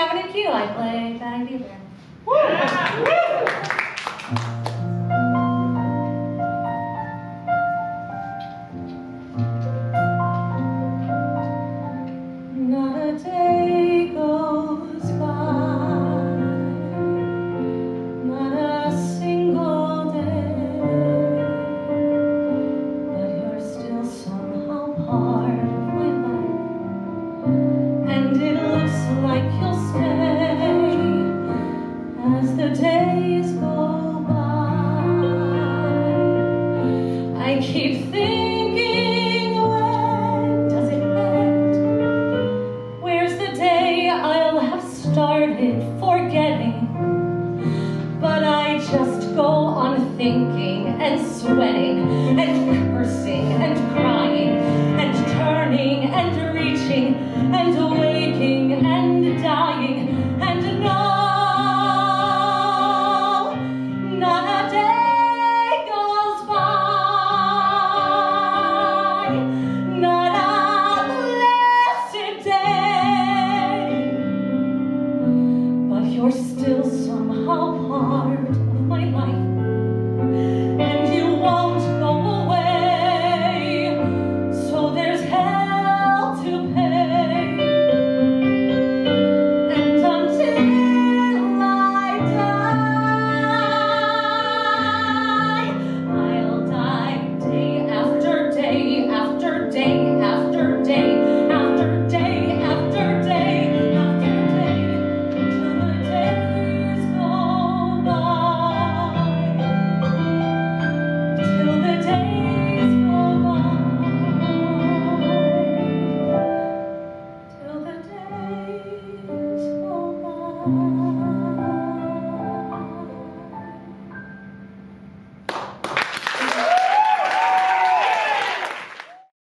how many you? I play that do there? keep thinking, when does it end? Where's the day I'll have started forgetting? But I just go on thinking and sweating still somehow hard. Thank you.